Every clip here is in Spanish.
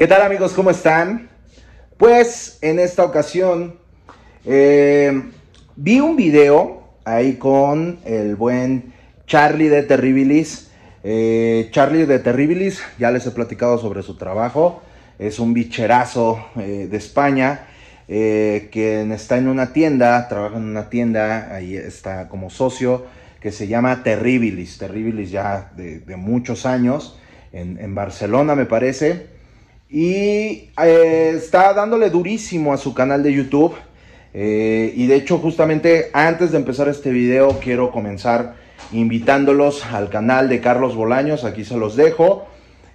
¿Qué tal amigos? ¿Cómo están? Pues en esta ocasión eh, vi un video ahí con el buen Charlie de Terribilis. Eh, Charlie de Terribilis, ya les he platicado sobre su trabajo. Es un bicherazo eh, de España que está en una tienda, trabaja en una tienda, ahí está como socio, que se llama Terribilis. Terribilis ya de, muchos años, en Barcelona me parece. Y eh, está dándole durísimo a su canal de YouTube. Eh, y de hecho, justamente antes de empezar este video, quiero comenzar invitándolos al canal de Carlos Bolaños. Aquí se los dejo.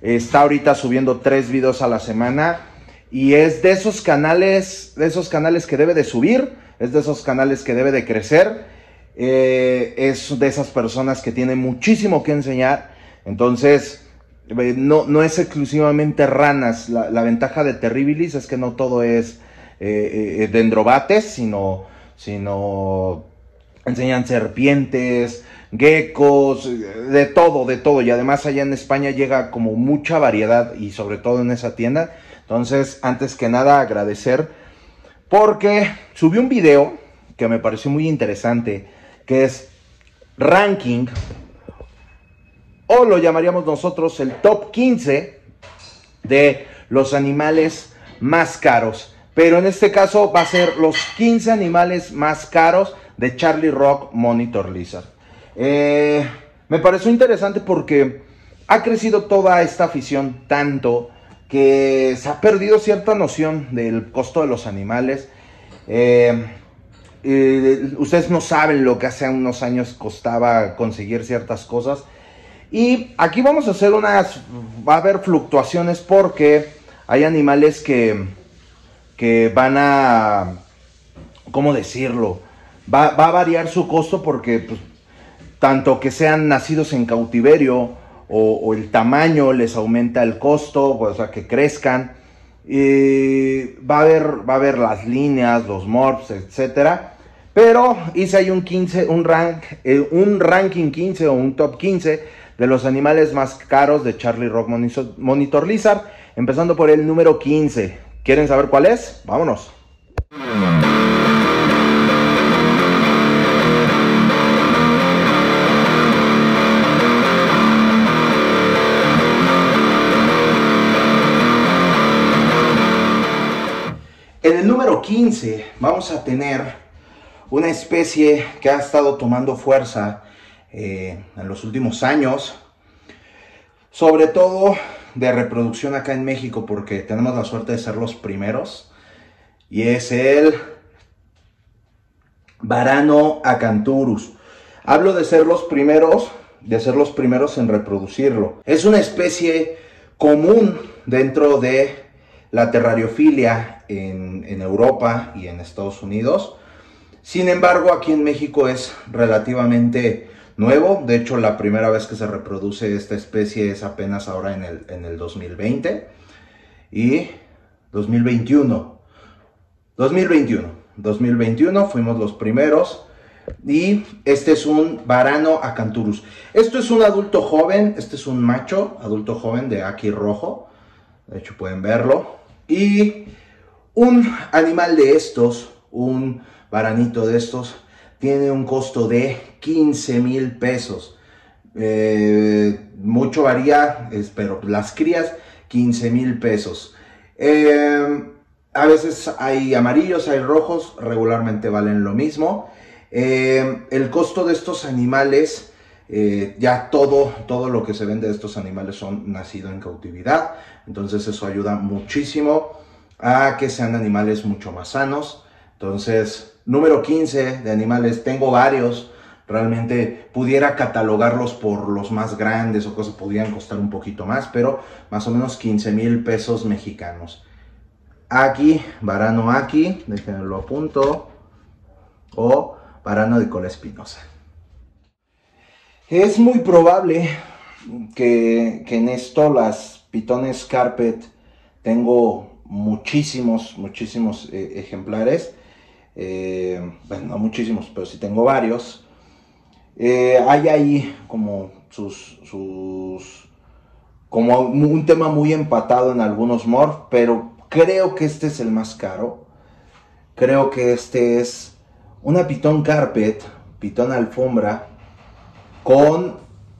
Está ahorita subiendo tres videos a la semana. Y es de esos canales, de esos canales que debe de subir. Es de esos canales que debe de crecer. Eh, es de esas personas que tienen muchísimo que enseñar. Entonces, no, no es exclusivamente ranas. La, ventaja de Terribilis es que no todo es eh, eh, dendrobates, sino, sino enseñan serpientes, geckos, de todo, de todo. Y además allá en España llega como mucha variedad y sobre todo en esa tienda. Entonces, antes que nada, agradecer porque subí un video que me pareció muy interesante, que es ranking o lo llamaríamos nosotros el top 15 de los animales más caros. Pero en este caso va a ser los 15 animales más caros de Charlie Rock Monitor Lizard. Eh, me pareció interesante porque ha crecido toda esta afición tanto que se ha perdido cierta noción del costo de los animales. Eh, ustedes no saben lo que hace unos años costaba conseguir ciertas cosas. Y aquí vamos a hacer unas, va a haber fluctuaciones porque hay animales que, que van a, ¿cómo decirlo? Va, a variar su costo porque pues, tanto que sean nacidos en cautiverio o, el tamaño les aumenta el costo, o sea, que crezcan. Y va a haber, va a haber las líneas, los morphs, etcétera. Pero hice ahí un 15, un rank, eh, un ranking 15 o un top 15 de los animales más caros de Charlie Rock Monitor Lizard, empezando por el número 15. ¿Quieren saber cuál es? Vámonos. En el número 15 vamos a tener una especie que ha estado tomando fuerza eh, en los últimos años, sobre todo de reproducción acá en México, porque tenemos la suerte de ser los primeros, y es el Varano acanthurus. Hablo de ser los primeros, de ser los primeros en reproducirlo. Es una especie común dentro de la terrariofilia en Europa y en Estados Unidos. Sin embargo, aquí en México es relativamente nuevo. De hecho, la primera vez que se reproduce esta especie es apenas ahora en el, en el 2020. Y 2021. 2021. 2021 fuimos los primeros. Y este es un varano acanthurus. Esto es un adulto joven, este es un macho, adulto joven de aquí rojo. De hecho pueden verlo. Y un animal de estos, un varanito de estos, tiene un costo de 15 mil pesos. Eh, mucho varía, pero las crías 15 mil pesos. Eh, a veces hay amarillos, hay rojos, regularmente valen lo mismo. Eh, el costo de estos animales, ya todo, todo lo que se vende de estos animales son nacidos en cautividad. Entonces eso ayuda muchísimo a que sean animales mucho más sanos. Entonces, número 15 de animales, tengo varios. Realmente pudiera catalogarlos por los más grandes o cosas, podrían costar un poquito más, pero más o menos 15 mil pesos mexicanos. Aquí, varano aquí, déjenlo a punto. O varano de cola espinosa. Es muy probable que, en esto las pitones carpet tengo muchísimos, muchísimos eh, ejemplares. Eh, bueno, no muchísimos, pero sí tengo varios. Eh, hay ahí como sus, sus como un tema muy empatado en algunos morph, pero creo que este es el más caro. Creo que este es una pitón carpet, pitón alfombra, con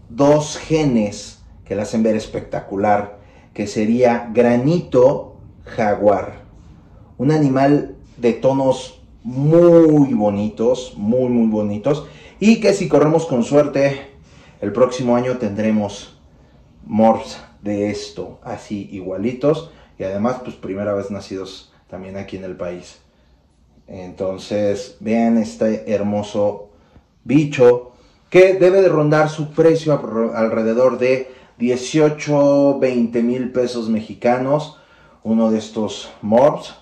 dos genes que la hacen ver espectacular, que sería granito jaguar. Un animal de tonos muy bonitos, muy, muy bonitos. Y que si corremos con suerte, el próximo año tendremos morphs de esto, así igualitos. Y además, pues primera vez nacidos también aquí en el país. Entonces, vean este hermoso bicho que debe de rondar su precio alrededor de 18, 20 mil pesos mexicanos. Uno de estos mobs.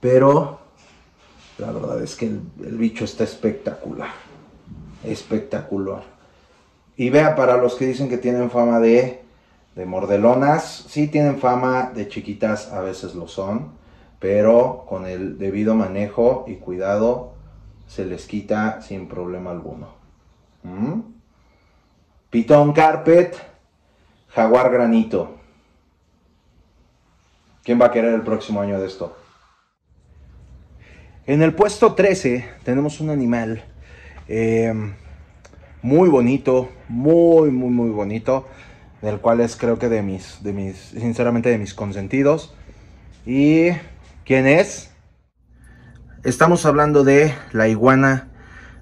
Pero la verdad es que el, bicho está espectacular. Espectacular. Y vea, para los que dicen que tienen fama de, de mordelonas, sí tienen fama de chiquitas, a veces lo son. Pero con el debido manejo y cuidado se les quita sin problema alguno. ¿Mm? Pitón Carpet, Jaguar Granito. ¿Quién va a querer el próximo año de esto? En el puesto 13 tenemos un animal eh, muy bonito, muy, muy, muy bonito, del cual es creo que de mis, de mis, sinceramente de mis consentidos. ¿Y quién es? Estamos hablando de la iguana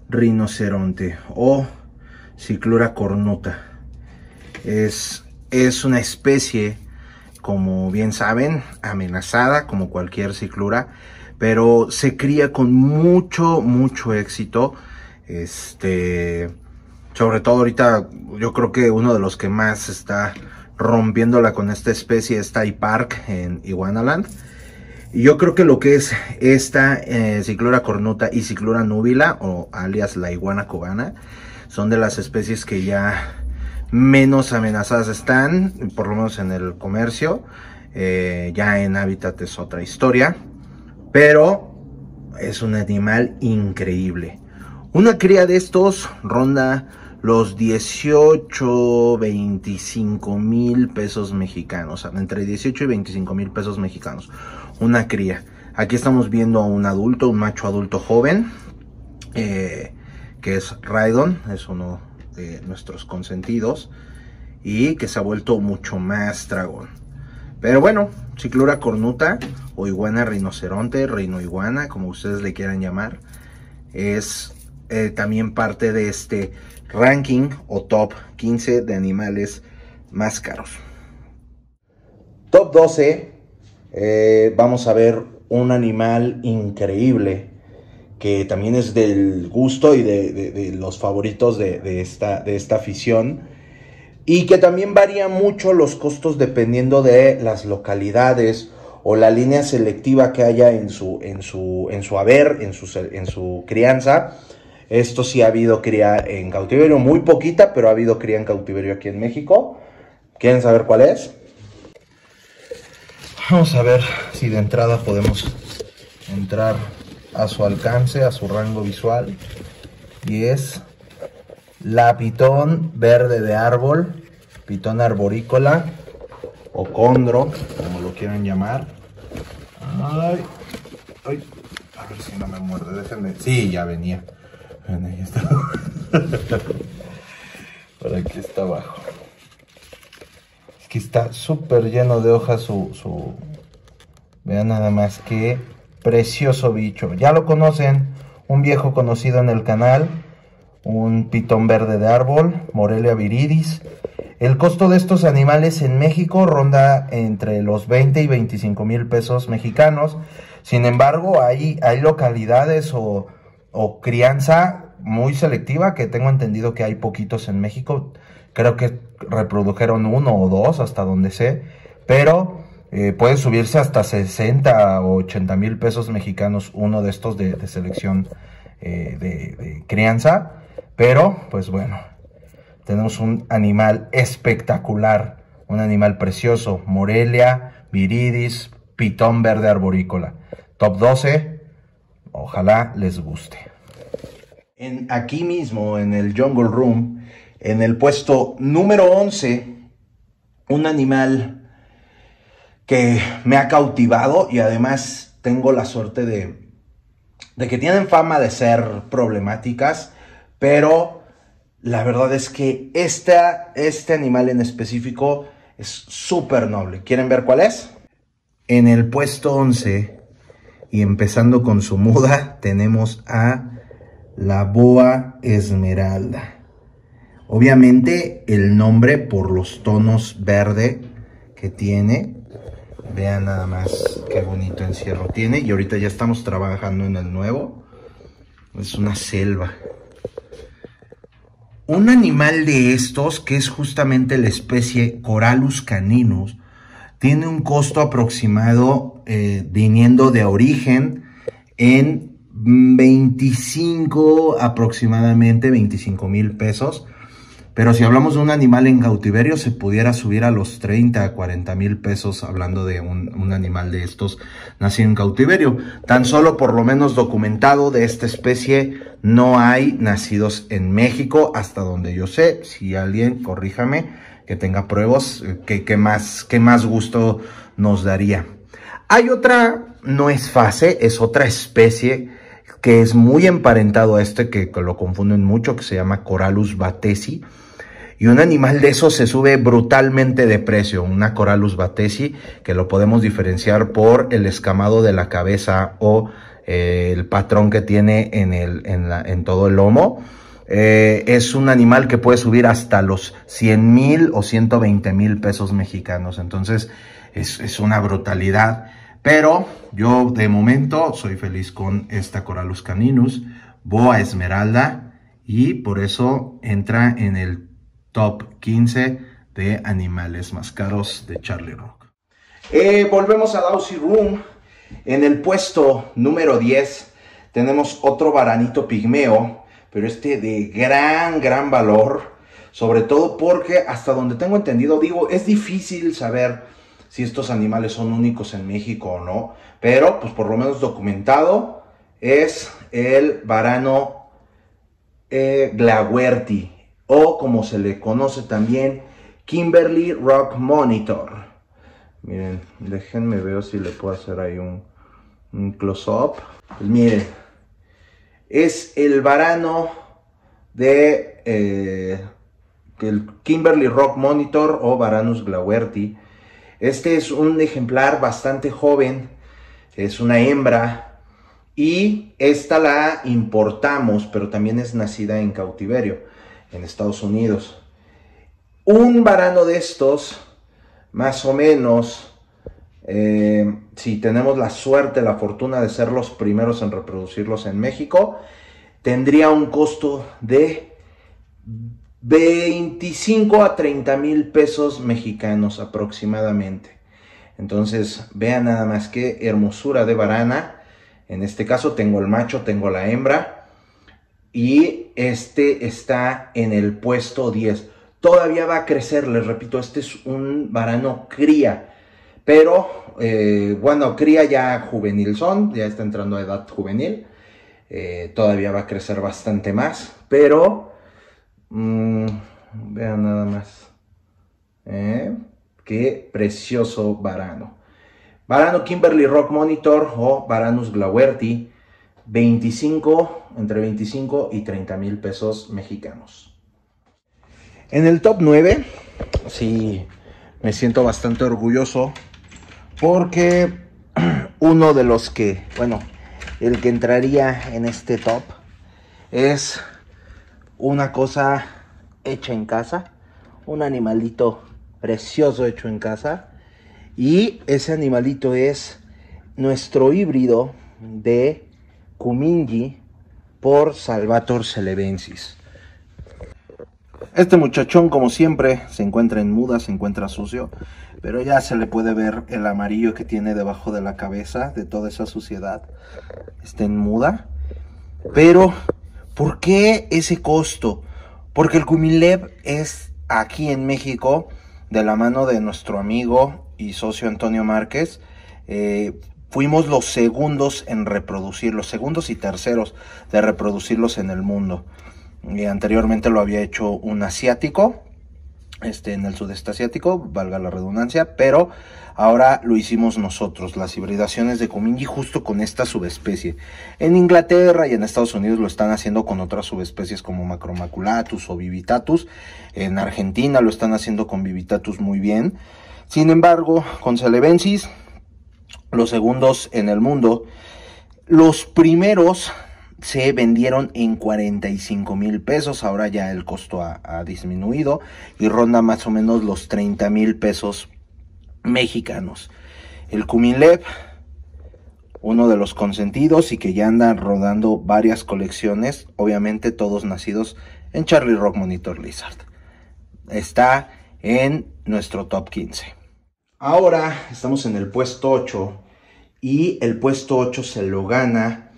rinoceronte o ciclura cornuta. Es, es una especie, como bien saben, amenazada como cualquier ciclura pero se cría con mucho, mucho éxito. Este, sobre todo ahorita, yo creo que uno de los que más está rompiéndola con esta especie es Tai Park en Iguanaland. Y yo creo que lo que es esta eh, cornuta y ciclura núbila, o alias la iguana cubana, son de las especies que ya menos amenazadas están, por lo menos en el comercio. Eh, ya en hábitat es otra historia. Pero es un animal increíble. Una cría de estos ronda los 18, 25 mil pesos mexicanos. Entre 18 y 25 mil pesos mexicanos. Una cría. Aquí estamos viendo a un adulto, un macho adulto joven. Eh, que es Raidon. Es uno de nuestros consentidos. Y que se ha vuelto mucho más dragón. Pero bueno, ciclura cornuta o iguana rinoceronte, reino iguana, como ustedes le quieran llamar, es eh, también parte de este ranking o top 15 de animales más caros. Top 12, eh, vamos a ver un animal increíble que también es del gusto y de, los favoritos de, esta, de esta afición y que también varía mucho los costos dependiendo de las localidades o la línea selectiva que haya en su, en su, en su haber, en su, en su crianza. Esto sí ha habido cría en cautiverio, muy poquita, pero ha habido cría en cautiverio aquí en México. ¿Quieren saber cuál es? Vamos a ver si de entrada podemos entrar a su alcance, a su rango visual. Y es la pitón verde de árbol, pitón arborícola o condro, como lo quieran llamar. Ay, ay, a ver si no me muerde, déjenme. Sí, ya venía. Ahí está. Por aquí está abajo. Es que está súper lleno de hojas su, su... Vean nada más que precioso bicho. Ya lo conocen, un viejo conocido en el canal un pitón verde de árbol, Morelia viridis. El costo de estos animales en México ronda entre los 20 y 25 mil pesos mexicanos. Sin embargo, hay, hay localidades o, o, crianza muy selectiva que tengo entendido que hay poquitos en México. Creo que reprodujeron uno o dos hasta donde sé. Pero eh, puede subirse hasta 60 o 80 mil pesos mexicanos uno de estos de, selección eh, de crianza. Pero, pues bueno, tenemos un animal espectacular, un animal precioso, Morelia, Viridis, Pitón verde arborícola. Top 12, ojalá les guste. En, aquí mismo, en el Jungle Room, en el puesto número 11, un animal que me ha cautivado y además tengo la suerte de, de que tienen fama de ser problemáticas, pero la verdad es que este animal en específico es súper noble. ¿Quieren ver cuál es? En el puesto 11 y empezando con su muda tenemos a la boa esmeralda. Obviamente el nombre por los tonos verde que tiene. Vean nada más qué bonito encierro tiene. Y ahorita ya estamos trabajando en el nuevo. Es una selva. Un animal de estos, que es justamente la especie Corallus caninus, tiene un costo aproximado eh, viniendo de origen en 25 aproximadamente 25 mil pesos pero si hablamos de un animal en cautiverio, se pudiera subir a los 30, a 40 mil pesos hablando de un, animal de estos nacido en cautiverio. Tan solo por lo menos documentado de esta especie no hay nacidos en México, hasta donde yo sé. Si alguien, corríjame, que tenga pruebas, que, más, más gusto nos daría. Hay otra, no es fase, es otra especie que es muy emparentado a este, que, que lo confunden mucho, que se llama Corallus batesi y un animal de esos se sube brutalmente de precio, una Corallus batesi, que lo podemos diferenciar por el escamado de la cabeza o eh, el patrón que tiene en, el, en, la, en todo el lomo. Eh, es un animal que puede subir hasta los 100 mil o 120 mil pesos mexicanos. Entonces es, una brutalidad. Pero yo de momento soy feliz con esta Corallus caninus, boa esmeralda, y por eso entra en el top 15 de animales más caros de Charlie Rock. Eh, volvemos a Dowsy Room. En el puesto número 10 tenemos otro varanito pigmeo, pero este de gran, gran valor. Sobre todo porque hasta donde tengo entendido, digo, es difícil saber si estos animales son únicos en México o no. Pero, pues por lo menos documentado, es el varano eh, o como se le conoce también, Kimberly Rock Monitor. Miren, déjenme ver si le puedo hacer ahí un, close-up. Pues miren, es el varano de eh, el Kimberly Rock Monitor o Varanus glauerti. Este es un ejemplar bastante joven, es una hembra y esta la importamos, pero también es nacida en cautiverio en Estados Unidos. Un varano de estos, más o menos, eh, si tenemos la suerte, la fortuna de ser los primeros en reproducirlos en México, tendría un costo de 25 a 30 mil pesos mexicanos aproximadamente. Entonces, vean nada más qué hermosura de varana. En este caso tengo el macho, tengo la hembra y este está en el puesto 10. Todavía va a crecer, les repito, este es un varano cría, pero eh, bueno, cría ya juvenil son, ya está entrando a edad juvenil, eh, todavía va a crecer bastante más, pero mm, vean nada más, eh, qué precioso varano. Varano Kimberly Rock Monitor o Varanus Glauerti 25, entre 25 y 30 mil pesos mexicanos. En el top 9, sí, me siento bastante orgulloso porque uno de los que, bueno, el que entraría en este top es una cosa hecha en casa, un animalito precioso hecho en casa y ese animalito es nuestro híbrido de Cumingi por Salvator Celebensis. Este muchachón, como siempre, se encuentra en muda, se encuentra sucio, pero ya se le puede ver el amarillo que tiene debajo de la cabeza, de toda esa suciedad. Está en muda. Pero, ¿por qué ese costo? Porque el Cumilev es aquí en México, de la mano de nuestro amigo y socio Antonio Márquez, eh, fuimos los segundos en reproducir, los segundos y terceros de reproducirlos en el mundo. Y anteriormente lo había hecho un asiático, este, en el sudeste asiático, valga la redundancia, pero ahora lo hicimos nosotros, las hibridaciones de Comingi justo con esta subespecie. En Inglaterra y en Estados Unidos lo están haciendo con otras subespecies como Macromaculatus o Vivitatus. En Argentina lo están haciendo con Vivitatus muy bien. Sin embargo, con Celebensis, los segundos en el mundo, los primeros se vendieron en 45 mil pesos. Ahora ya el costo ha, disminuido y ronda más o menos los 30 mil pesos mexicanos. El Cuminlev, uno de los consentidos y que ya andan rodando varias colecciones, obviamente todos nacidos en Charlie Rock Monitor Lizard. Está en nuestro top 15. Ahora estamos en el puesto 8 y el puesto 8 se lo gana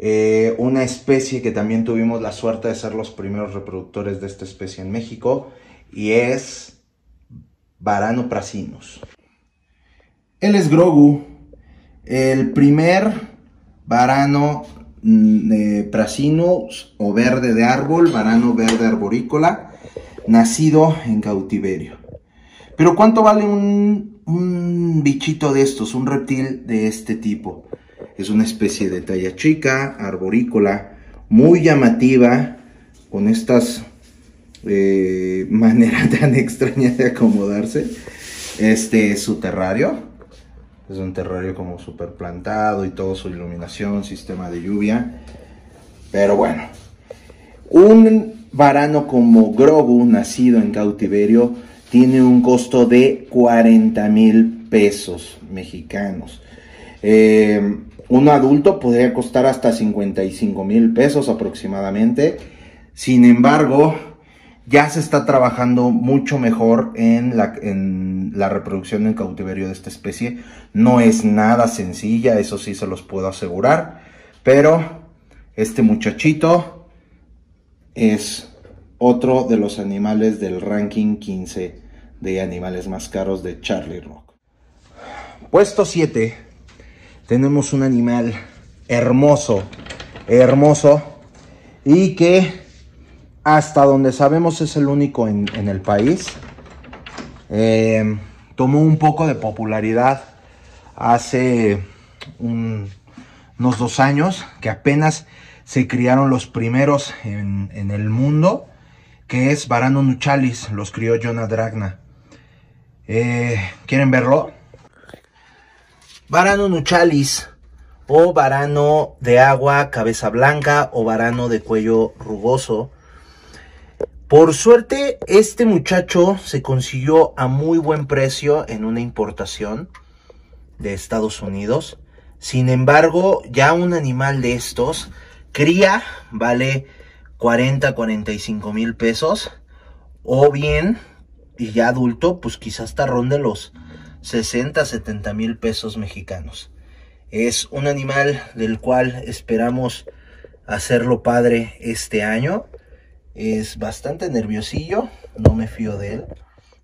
eh, una especie que también tuvimos la suerte de ser los primeros reproductores de esta especie en México y es Varano prasinus. Él es Grogu, el primer varano mm, de prasinus o verde de árbol, varano verde arborícola, nacido en cautiverio. Pero ¿cuánto vale un bichito de estos, un reptil de este tipo? Es una especie de talla chica, arborícola, muy llamativa, con estas eh, maneras tan extrañas de acomodarse. Este es su terrario. Es un terrario como súper plantado y todo su iluminación, sistema de lluvia. Pero bueno, un varano como Grogu, nacido en cautiverio, tiene un costo de 40 mil pesos mexicanos. Eh, un adulto podría costar hasta 55 mil pesos aproximadamente. Sin embargo, ya se está trabajando mucho mejor en la, en la, reproducción en cautiverio de esta especie. No es nada sencilla, eso sí se los puedo asegurar. Pero este muchachito es otro de los animales del ranking 15 de animales más caros de Charlie Rock. Puesto 7 tenemos un animal hermoso, hermoso, y que hasta donde sabemos es el único en, el país. Eh, tomó un poco de popularidad hace unos dos años, que apenas se criaron los primeros en, el mundo, que es Varano Nuchalis, los crió Jonah Dragna. Eh, ¿Quieren verlo? Varano nuchalis o varano de agua, cabeza blanca o varano de cuello rugoso. Por suerte, este muchacho se consiguió a muy buen precio en una importación de Estados Unidos. Sin embargo, ya un animal de estos, cría, vale 40, 45 mil pesos. O bien, y ya adulto, pues quizás hasta ronde los 60, 70 mil pesos mexicanos. Es un animal del cual esperamos hacerlo padre este año. Es bastante nerviosillo, no me fío de él,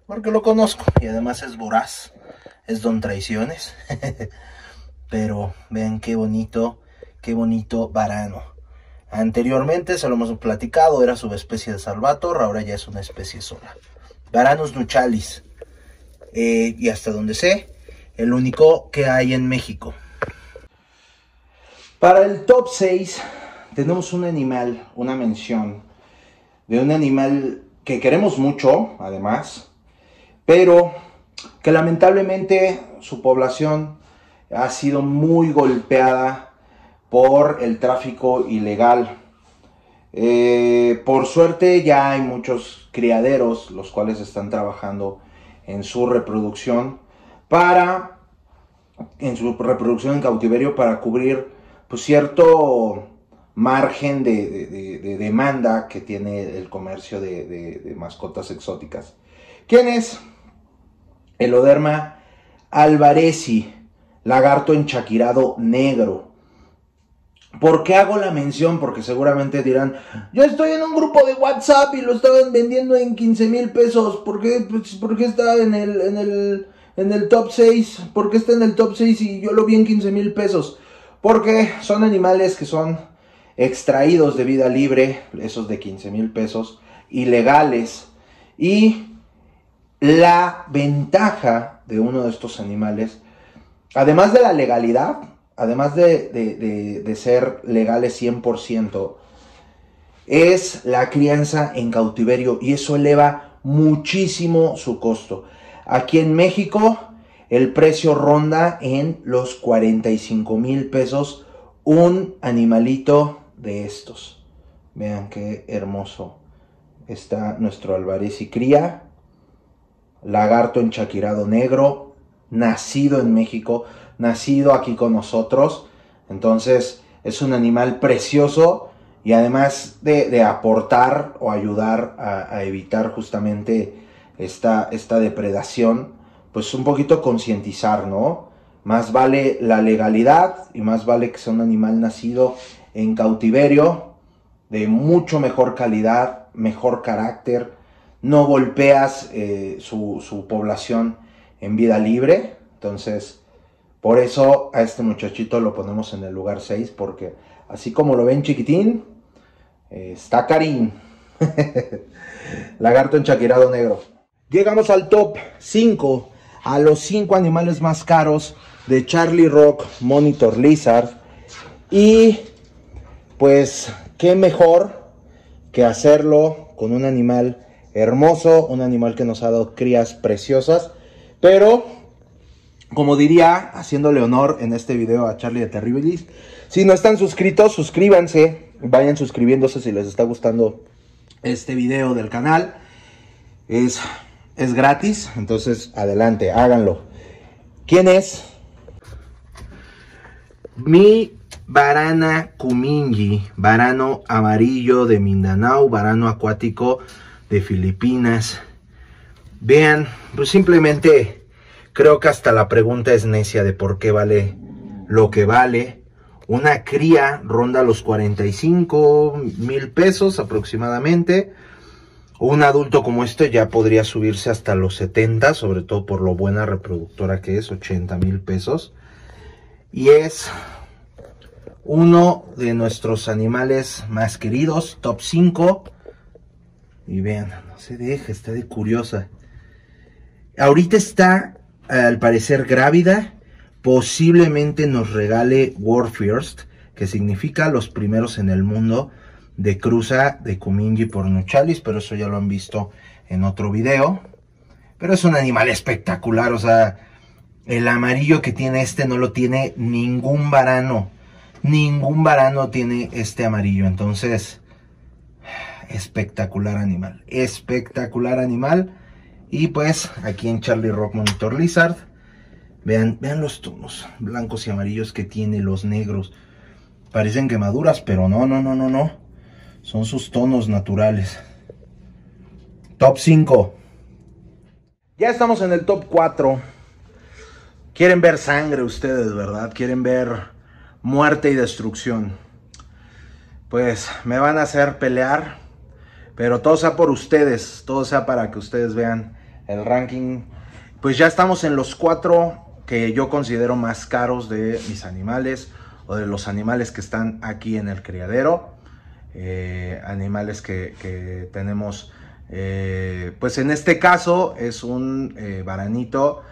porque lo conozco y además es voraz, es don traiciones. Pero vean qué bonito, qué bonito varano. Anteriormente, se lo hemos platicado, era subespecie de Salvator, ahora ya es una especie sola. Varanus nuchalis. Eh, y hasta donde sé, el único que hay en México. Para el top 6 tenemos un animal, una mención de un animal que queremos mucho, además, pero que lamentablemente su población ha sido muy golpeada por el tráfico ilegal. Eh, por suerte ya hay muchos criaderos los cuales están trabajando en su reproducción para, en su reproducción en cautiverio para cubrir pues, cierto margen de, demanda que tiene el comercio de, mascotas exóticas. ¿Quién es? Eloderma alvarezi, lagarto enchaquirado negro. ¿Por qué hago la mención? Porque seguramente dirán, yo estoy en un grupo de WhatsApp y lo estaban vendiendo en 15 mil pesos. ¿Por qué, pues, está en el, en, el, en el top 6? ¿Por qué está en el top 6 y yo lo vi en 15 mil pesos? Porque son animales que son extraídos de vida libre, esos de 15 mil pesos, ilegales. Y la ventaja de uno de estos animales, además de la legalidad, además de, ser legales 100%, es la crianza en cautiverio y eso eleva muchísimo su costo. Aquí en México el precio ronda en los 45 mil pesos un animalito de estos. Vean qué hermoso está nuestro Alvarez y cría. Lagarto enchaquirado negro, nacido en México, nacido aquí con nosotros. Entonces es un animal precioso y además de, aportar o ayudar a, evitar justamente esta, esta depredación, pues un poquito concientizar, ¿no? Más vale la legalidad y más vale que sea un animal nacido en cautiverio, de mucho mejor calidad, mejor carácter, no golpeas eh, su, su, población en vida libre. Entonces, por eso a este muchachito lo ponemos en el lugar 6, porque así como lo ven chiquitín, eh, está carín. Lagarto enchaquirado negro. Llegamos al top 5, a los 5 animales más caros de Charlie Rock Monitor Lizard. Y pues, qué mejor que hacerlo con un animal hermoso, un animal que nos ha dado crías preciosas, pero como diría, haciéndole honor en este video a Charlie de Terribilis, si no están suscritos, suscríbanse, vayan suscribiéndose si les está gustando este video del canal. Es, es gratis, entonces adelante, háganlo. ¿Quién es? Mi Varana Kumingi, varano amarillo de Mindanao, varano acuático de Filipinas. Vean, pues simplemente creo que hasta la pregunta es necia de por qué vale lo que vale. Una cría ronda los 45 mil pesos aproximadamente. Un adulto como este ya podría subirse hasta los 70, sobre todo por lo buena reproductora que es, 80 mil pesos. Y es uno de nuestros animales más queridos, top 5. Y vean, no se deja, está de curiosa. Ahorita está, al parecer, grávida. Posiblemente nos regale War First, que significa los primeros en el mundo de cruza de Kumingi por Nuchalis, pero eso ya lo han visto en otro video. Pero es un animal espectacular, o sea, el amarillo que tiene este no lo tiene ningún varano Ningún varano tiene este amarillo. Entonces, espectacular animal. Espectacular animal. Y pues, aquí en Charlie Rock Monitor Lizard. Vean, vean los tonos blancos y amarillos que tiene, los negros. Parecen quemaduras, pero no, no, no, no, no. Son sus tonos naturales. Top 5. Ya estamos en el top 4. Quieren ver sangre ustedes, ¿verdad? Quieren ver muerte y destrucción. Pues me van a hacer pelear, pero todo sea por ustedes, todo sea para que ustedes vean el ranking. Pues ya estamos en los cuatro que yo considero más caros de mis animales o de los animales que están aquí en el criadero. Eh, animales que, tenemos, eh, pues en este caso es un eh, varanito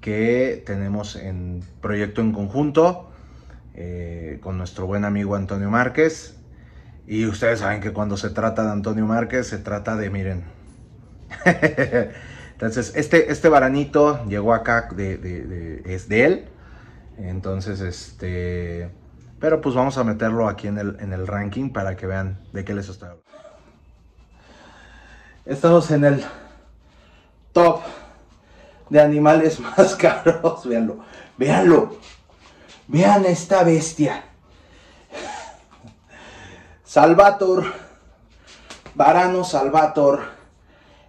que tenemos en proyecto en conjunto. Eh, con nuestro buen amigo Antonio Márquez. Y ustedes saben que cuando se trata de Antonio Márquez, se trata de, miren. Entonces, este, este varanito llegó acá, de, es de él. Entonces, este... Pero pues vamos a meterlo aquí en el, en el ranking para que vean de qué les estoy hablando. Estamos en el top de animales más caros. Véanlo, véanlo. Vean esta bestia. Salvator, Varano Salvator,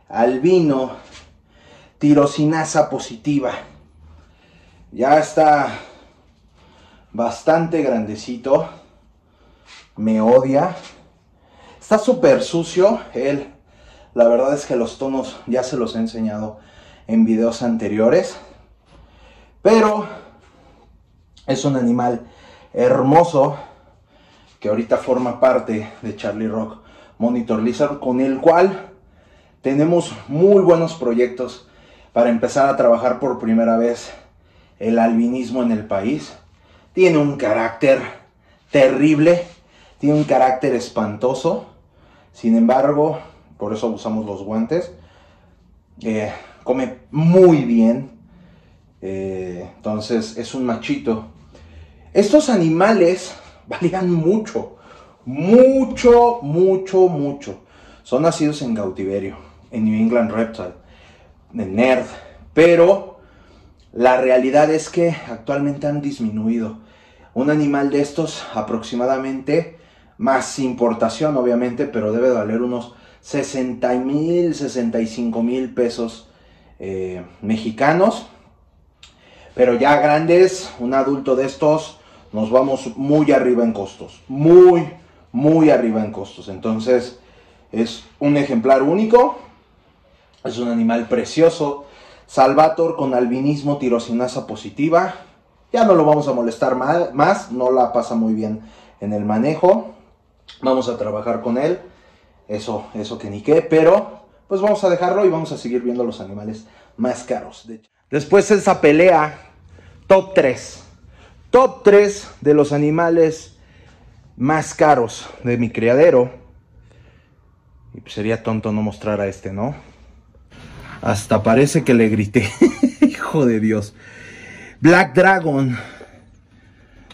albino, tirosinasa positiva. Ya está bastante grandecito. Me odia. Está súper sucio. Él, la verdad es que los tonos ya se los he enseñado en videos anteriores. Pero es un animal hermoso que ahorita forma parte de Charlie Rock Monitor Lizard, con el cual tenemos muy buenos proyectos para empezar a trabajar por primera vez el albinismo en el país. Tiene un carácter terrible, tiene un carácter espantoso. Sin embargo, por eso usamos los guantes. Eh, come muy bien. Eh, entonces es un machito. Estos animales valían mucho. Mucho, mucho, mucho. Son nacidos en cautiverio. En New England Reptile. En Nerd. Pero la realidad es que actualmente han disminuido. Un animal de estos aproximadamente, más importación obviamente, pero debe valer unos 60 mil, 65 mil pesos eh, mexicanos. Pero ya grandes, un adulto de estos, nos vamos muy arriba en costos. Muy, muy arriba en costos. Entonces, es un ejemplar único. Es un animal precioso. Salvator con albinismo tirosinasa positiva. Ya no lo vamos a molestar más. No la pasa muy bien en el manejo. Vamos a trabajar con él. Eso, eso que ni qué. Pero, pues vamos a dejarlo y vamos a seguir viendo los animales más caros. De Después esa pelea, top 3. Top 3 de los animales más caros de mi criadero. Y pues sería tonto no mostrar a este, ¿no? Hasta parece que le grité. Hijo de Dios. Black Dragon.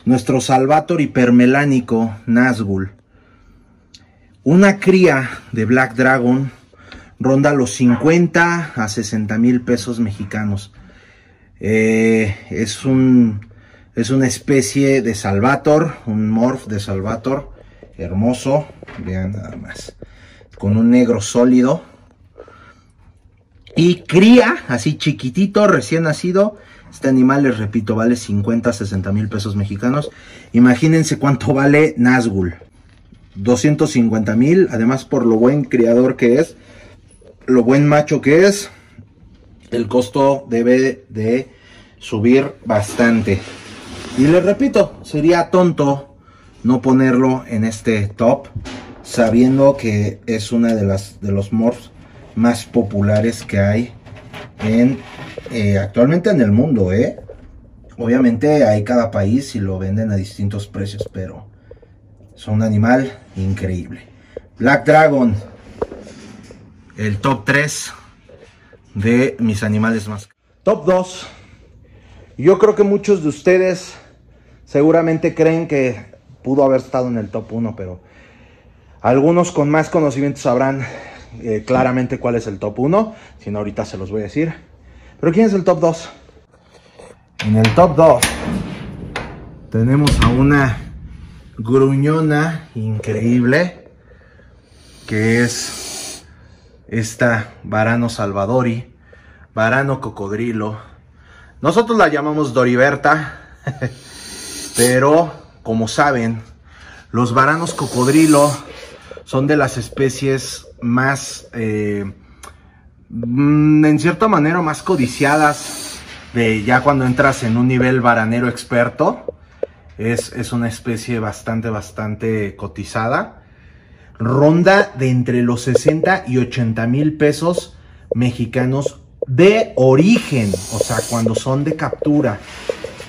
Nuestro Salvator hipermelánico Nazgul. Una cría de Black Dragon ronda los 50 a 60 mil pesos mexicanos. Eh, es un es una especie de Salvator, un morph de Salvator, hermoso, vean nada más, con un negro sólido. Y cría, así chiquitito, recién nacido. Este animal, les repito, vale 50, 60 mil pesos mexicanos. Imagínense cuánto vale Nazgul. 250 mil, además por lo buen criador que es lo buen macho que es, el costo debe de subir bastante. Y les repito, sería tonto no ponerlo en este top, sabiendo que es una de de los morphs más populares que hay en eh, actualmente en el mundo, ¿eh? Obviamente hay cada país y lo venden a distintos precios, pero son un animal increíble. Black Dragon, el top 3 de mis animales más. Top 2. Yo creo que muchos de ustedes seguramente creen que pudo haber estado en el top 1, pero algunos con más conocimientos sabrán eh, claramente cuál es el top 1. Si no, ahorita se los voy a decir. Pero ¿quién es el top 2? En el top 2 tenemos a una gruñona increíble que es esta varano salvadori, varano cocodrilo. Nosotros la llamamos Doriberta, pero como saben, los varanos cocodrilo son de las especies más, eh, mm, en cierta manera, más codiciadas de ya cuando entras en un nivel varanero experto. Es, es una especie bastante, bastante cotizada ronda de entre los 60 y 80 mil pesos mexicanos de origen, o sea, cuando son de captura.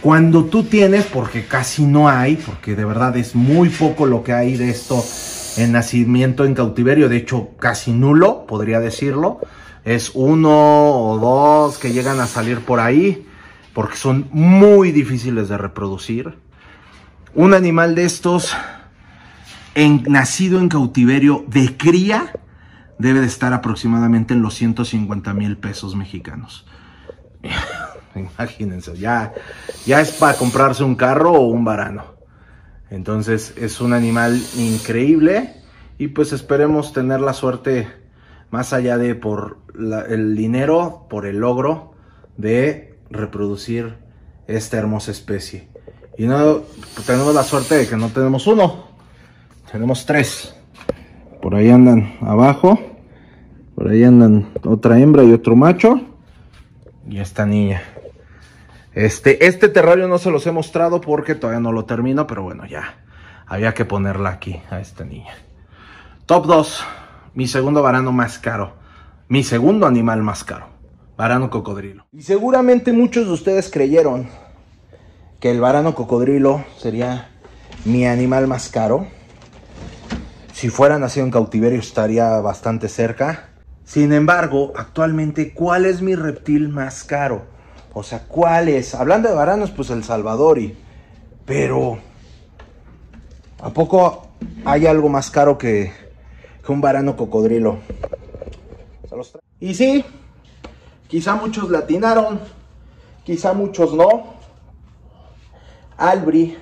Cuando tú tienes, porque casi no hay, porque de verdad es muy poco lo que hay de esto en nacimiento en cautiverio, de hecho casi nulo, podría decirlo. Es uno o dos que llegan a salir por ahí, porque son muy difíciles de reproducir. Un animal de estos nacido en cautiverio de cría debe de estar aproximadamente en los 150 mil pesos mexicanos. Imagínense, ya, ya es para comprarse un carro o un varano. Entonces es un animal increíble y pues esperemos tener la suerte más allá de por el dinero, por el logro de reproducir esta hermosa especie. Y no tenemos la suerte de que no tenemos uno, tenemos tres. Por ahí andan abajo. Por ahí andan otra hembra y otro macho. Y esta niña. Este, este terrario no se los he mostrado porque todavía no lo termino, pero bueno, ya. Había que ponerla aquí a esta niña. Top 2. Mi segundo varano más caro. Mi segundo animal más caro. varano cocodrilo. Y seguramente muchos de ustedes creyeron que el varano cocodrilo sería mi animal más caro. Si fuera nacido en cautiverio estaría bastante cerca. Sin embargo, actualmente, ¿cuál es mi reptil más caro? O sea, ¿cuál es? Hablando de varanos, pues el Salvadori. Pero, ¿a poco hay algo más caro que, un varano cocodrilo? Y sí, quizá muchos latinaron, quizá muchos no. Albri,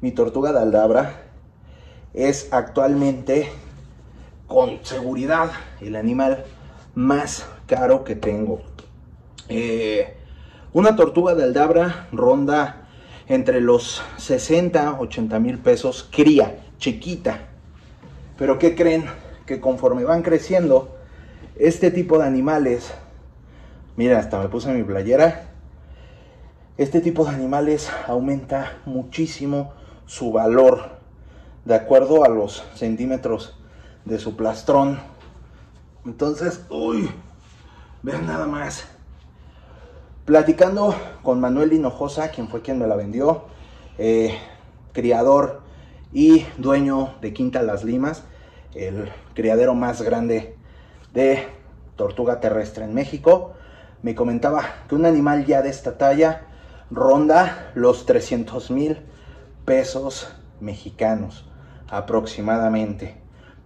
mi tortuga de aldabra, es actualmente con seguridad el animal más caro que tengo. Eh, una tortuga de aldabra ronda entre los 60, 80 mil pesos cría, chiquita. Pero ¿qué creen? Que conforme van creciendo, este tipo de animales, mira, hasta me puse mi playera, este tipo de animales aumenta muchísimo su valor de acuerdo a los centímetros de su plastrón. Entonces, uy, vean nada más. Platicando con Manuel Hinojosa, quien fue quien me la vendió, eh, criador y dueño de Quinta Las Limas, el criadero más grande de tortuga terrestre en México, me comentaba que un animal ya de esta talla ronda los 300 mil pesos mexicanos aproximadamente,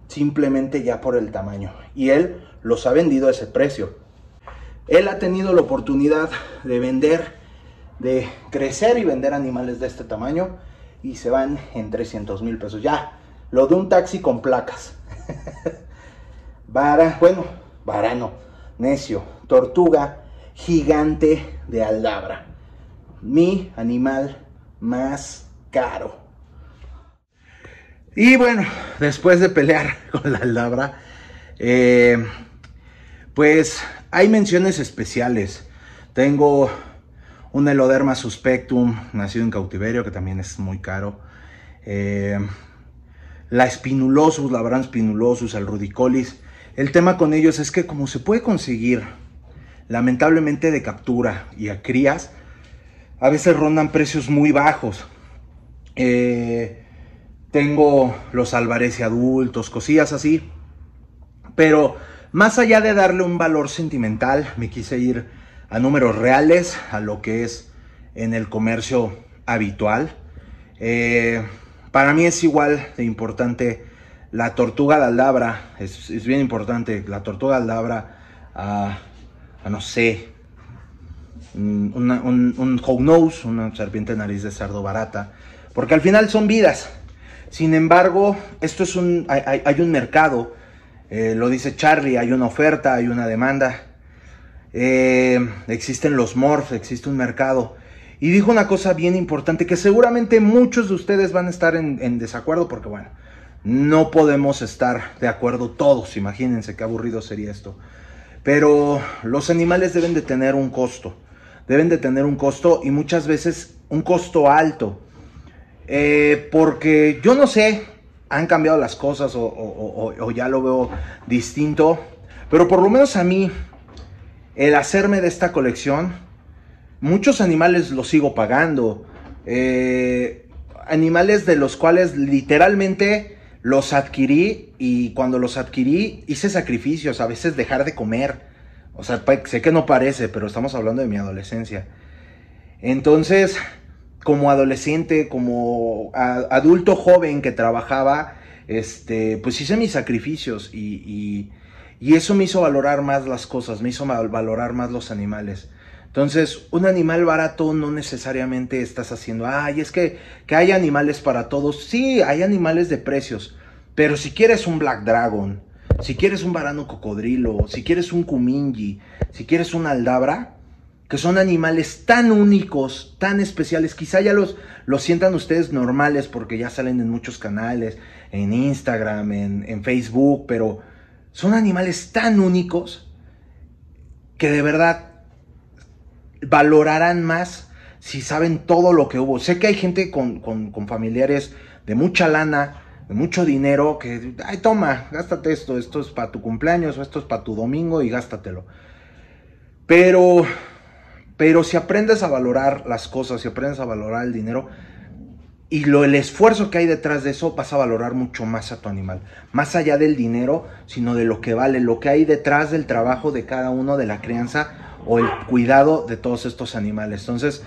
simplemente ya por el tamaño. Y él los ha vendido a ese precio. Él ha tenido la oportunidad de vender, de crecer y vender animales de este tamaño y se van en 300 mil pesos. Ya, lo de un taxi con placas. Vara, bueno, varano, necio, tortuga, gigante de aldabra. Mi animal más caro. Y bueno, después de pelear con la aldabra, eh, pues hay menciones especiales. Tengo un Eloderma suspectum, nacido en cautiverio, que también es muy caro. Eh, la Spinulosus, la Bran Spinulosus, el Rudicolis, el tema con ellos es que como se puede conseguir lamentablemente de captura y a crías, a veces rondan precios muy bajos. Eh, tengo los Alvarez adultos, cosillas así. Pero más allá de darle un valor sentimental, me quise ir a números reales, a lo que es en el comercio habitual. Eh, para mí es igual de importante la tortuga de aldabra, es, bien importante, la tortuga de aldabra a, no sé, un, un, nose, una serpiente de nariz de cerdo barata, porque al final son vidas. Sin embargo, esto es un, hay, un mercado, eh, lo dice Charlie, hay una oferta, hay una demanda, eh, existen los morphs, existe un mercado. Y dijo una cosa bien importante que seguramente muchos de ustedes van a estar en desacuerdo porque bueno, no podemos estar de acuerdo todos, imagínense qué aburrido sería esto. Pero los animales deben de tener un costo, deben de tener un costo y muchas veces un costo alto. Eh, porque yo no sé, han cambiado las cosas o, ya lo veo distinto, pero por lo menos a mí, el hacerme de esta colección, muchos animales los sigo pagando. Eh, animales de los cuales literalmente los adquirí y cuando los adquirí hice sacrificios, a veces dejar de comer. O sea, sé que no parece, pero estamos hablando de mi adolescencia. Entonces, como adolescente, como adulto joven que trabajaba, este, pues hice mis sacrificios y, y, eso me hizo valorar más las cosas, me hizo valorar más los animales. Entonces, un animal barato no necesariamente estás haciendo, ay, es que, que hay animales para todos. Sí, hay animales de precios, pero si quieres un Black Dragon, si quieres un varano cocodrilo, si quieres un kumingi, si quieres un aldabra, que son animales tan únicos, tan especiales, quizá ya los, los sientan ustedes normales porque ya salen en muchos canales, en Instagram, en, Facebook, pero son animales tan únicos que de verdad valorarán más si saben todo lo que hubo. Sé que hay gente con, con, con familiares de mucha lana, mucho dinero que, ay, toma, gástate esto, esto es para tu cumpleaños o esto es para tu domingo y gástatelo. Pero, pero si aprendes a valorar las cosas, si aprendes a valorar el dinero, y lo, el esfuerzo que hay detrás de eso vas a valorar mucho más a tu animal. Más allá del dinero, sino de lo que vale, lo que hay detrás del trabajo de cada uno, de la crianza o el cuidado de todos estos animales. Entonces,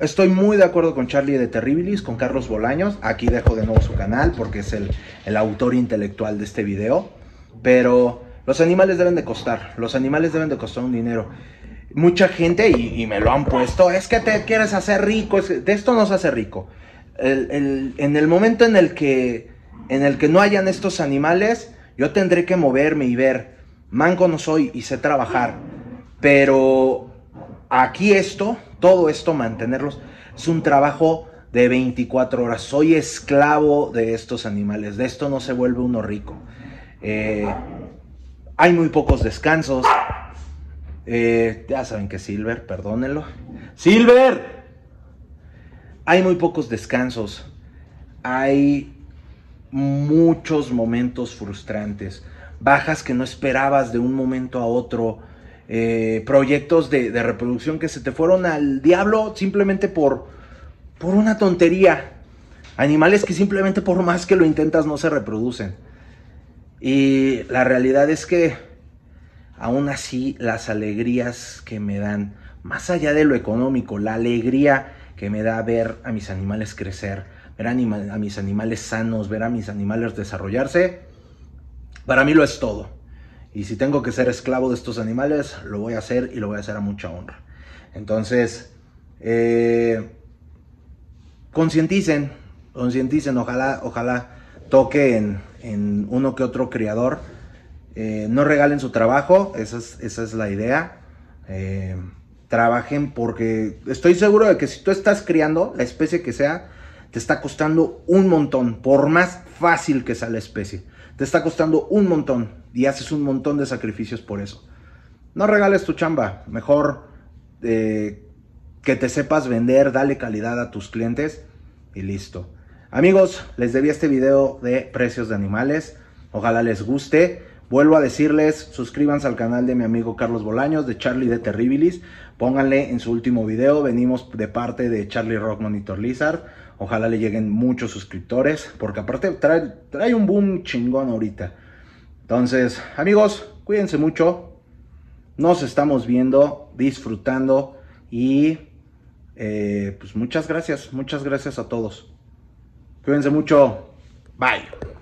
estoy muy de acuerdo con Charlie de Terribilis, con Carlos Bolaños. Aquí dejo de nuevo su canal porque es el, el autor intelectual de este video. Pero los animales deben de costar, los animales deben de costar un dinero. Mucha gente, y, me lo han puesto, es que te quieres hacer rico, de esto no se hace rico en el momento en el que en el que no hayan estos animales, yo tendré que moverme y ver. Manco no soy y sé trabajar, pero aquí esto, todo esto, mantenerlos, es un trabajo de 24 horas. Soy esclavo de estos animales. De esto no se vuelve uno rico. Eh, hay muy pocos descansos. Eh, ya saben que Silver, perdónenlo. Silver, hay muy pocos descansos, hay muchos momentos frustrantes, bajas que no esperabas de un momento a otro, eh, proyectos de, reproducción que se te fueron al diablo simplemente por, por una tontería, animales que simplemente por más que lo intentas no se reproducen. Y la realidad es que aún así las alegrías que me dan, más allá de lo económico, la alegría que me da ver a mis animales crecer, ver a, mis animales sanos, ver a mis animales desarrollarse, para mí lo es todo. Y si tengo que ser esclavo de estos animales, lo voy a hacer y lo voy a hacer a mucha honra. Entonces, eh, concienticen, concienticen, ojalá, ojalá toque en, uno que otro criador. Eh, no regalen su trabajo, esa es, la idea. Eh, trabajen porque estoy seguro de que si tú estás criando, la especie que sea, te está costando un montón, por más fácil que sea la especie. Te está costando un montón y haces un montón de sacrificios por eso. No regales tu chamba, mejor eh, que te sepas vender, dale calidad a tus clientes y listo. Amigos, les debía este video de precios de animales. Ojalá les guste. Vuelvo a decirles, suscríbanse al canal de mi amigo Carlos Bolaños, de Charlie de Terribilis. Pónganle en su último video, venimos de parte de Charlie Rock Monitor Lizard. Ojalá le lleguen muchos suscriptores, porque aparte trae, trae un boom chingón ahorita. Entonces, amigos, cuídense mucho. Nos estamos viendo, disfrutando y eh, pues muchas gracias, muchas gracias a todos. Cuídense mucho. Bye.